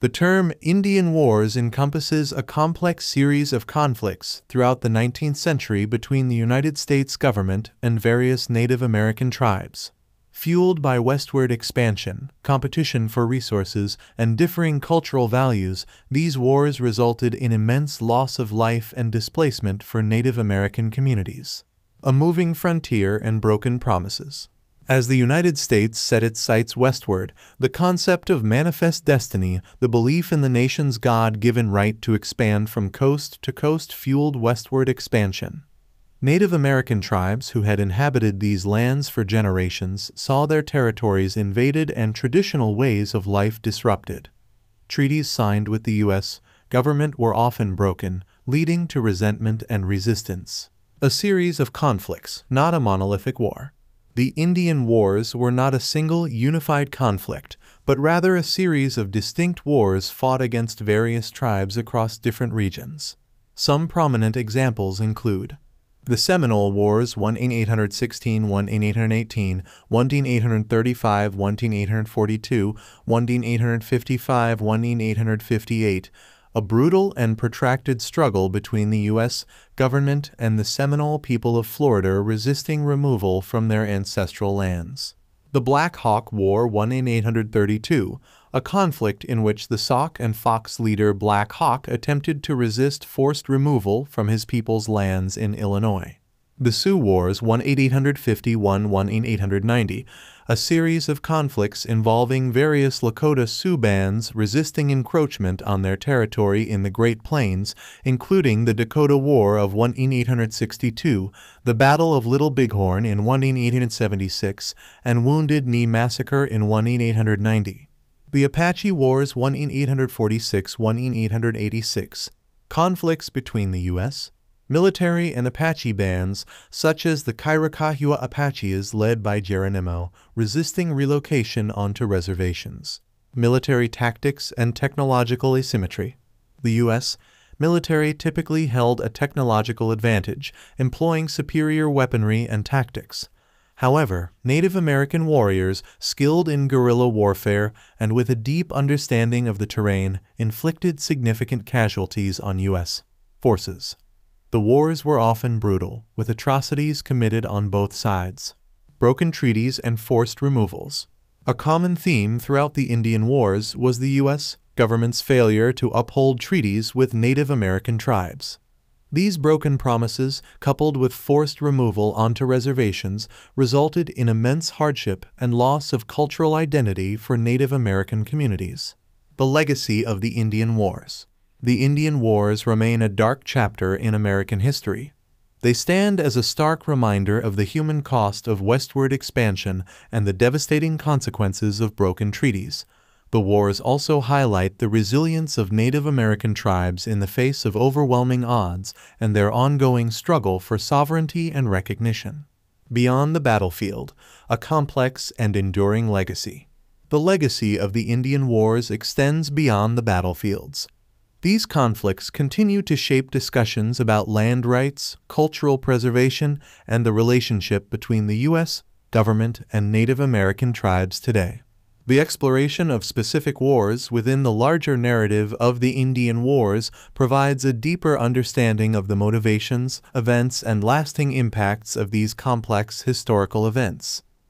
The term Indian Wars encompasses a complex series of conflicts throughout the 19th century between the United States government and various Native American tribes. Fueled by westward expansion, competition for resources, and differing cultural values, these wars resulted in immense loss of life and displacement for Native American communities. A moving frontier and broken promises. As the United States set its sights westward, the concept of manifest destiny, the belief in the nation's God-given right to expand from coast to coast fueled westward expansion. Native American tribes who had inhabited these lands for generations saw their territories invaded and traditional ways of life disrupted. Treaties signed with the U.S. government were often broken, leading to resentment and resistance. A series of conflicts, not a monolithic war. The Indian Wars were not a single unified conflict, but rather a series of distinct wars fought against various tribes across different regions. Some prominent examples include the Seminole Wars 1 in 816, 1 in 818, 1 in 835, 1 in 842, 1 in 855, 1 in 858, a brutal and protracted struggle between the U.S. government and the Seminole people of Florida resisting removal from their ancestral lands. The Black Hawk War won in 832, a conflict in which the Sauk and Fox leader Black Hawk attempted to resist forced removal from his people's lands in Illinois. The Sioux Wars won 851 1 in 890, a series of conflicts involving various Lakota Sioux bands resisting encroachment on their territory in the Great Plains, including the Dakota War of 1862, the Battle of Little Bighorn in 1876, and Wounded Knee Massacre in 1890. The Apache Wars 1 in 846, 1 in 886, conflicts between the U.S., military and Apache bands, such as the Chiricahua Apaches led by Geronimo, resisting relocation onto reservations. Military tactics and technological asymmetry. The U.S. military typically held a technological advantage, employing superior weaponry and tactics. However, Native American warriors, skilled in guerrilla warfare and with a deep understanding of the terrain, inflicted significant casualties on U.S. forces. The wars were often brutal, with atrocities committed on both sides. Broken treaties and forced removals. A common theme throughout the Indian Wars was the U.S. government's failure to uphold treaties with Native American tribes. These broken promises, coupled with forced removal onto reservations, resulted in immense hardship and loss of cultural identity for Native American communities. The legacy of the Indian Wars the Indian Wars remain a dark chapter in American history. They stand as a stark reminder of the human cost of westward expansion and the devastating consequences of broken treaties. The wars also highlight the resilience of Native American tribes in the face of overwhelming odds and their ongoing struggle for sovereignty and recognition. Beyond the battlefield, a complex and enduring legacy. The legacy of the Indian Wars extends beyond the battlefields. These conflicts continue to shape discussions about land rights, cultural preservation, and the relationship between the U.S. government and Native American tribes today. The exploration of specific wars within the larger narrative of the Indian Wars provides a deeper understanding of the motivations, events, and lasting impacts of these complex historical events.